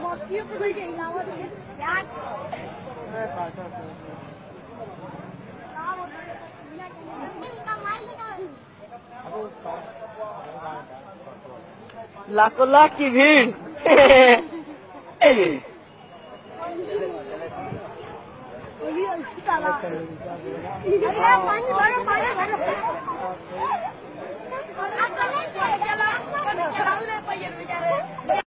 मोती को भी चलावत यार लाखों लाख की भीड़। पानी भरो पानी भरो।